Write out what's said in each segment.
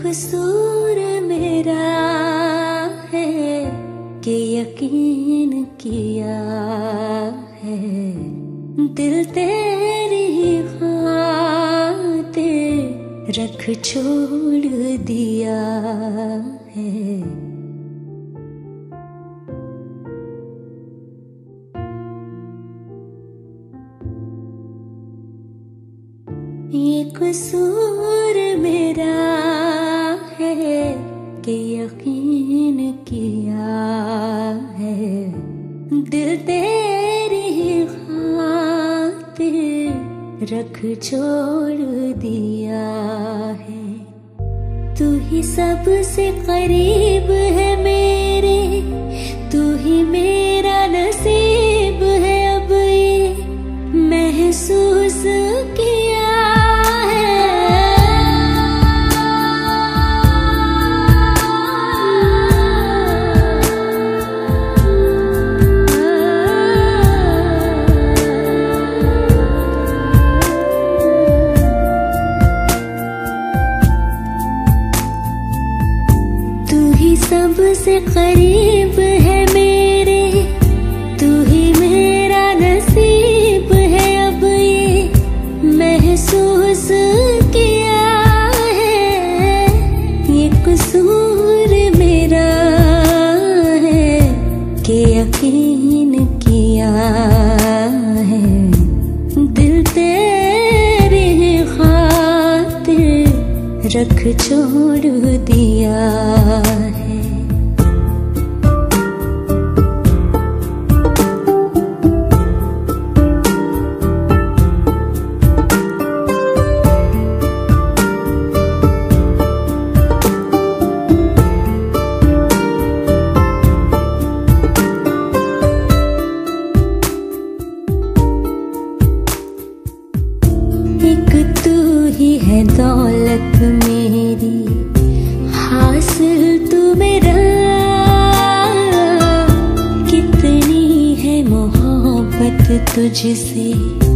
कसूर मेरा है कि यकीन किया है। दिल तेरी खाते रख छोड़ दिया है। ये कसूर मेरा के यकीन किया है। दिल तेरी ही रख छोड़ दिया है। तू ही सबसे करीब रख छोड़ दिया you see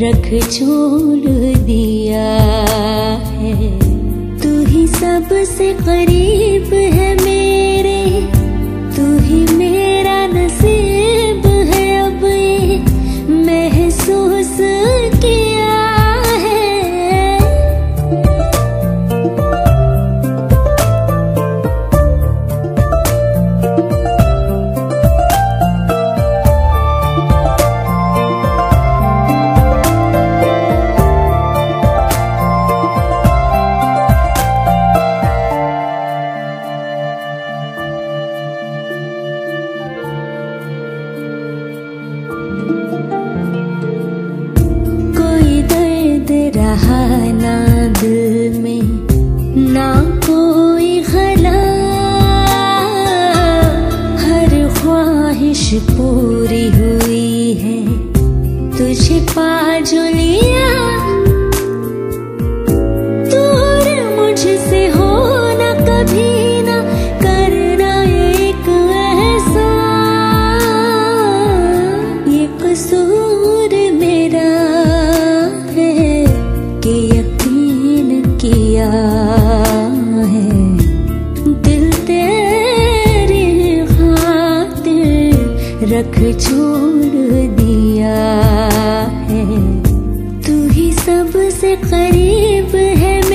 रख छोड़ दिया है। तू ही सबसे करीब है। पूरी हुई है। तुझे पा जो लिया मुझसे हो कभी ना करना एक ऐसा ये कसूर रख छोड़ दिया है। तू ही सबसे करीब है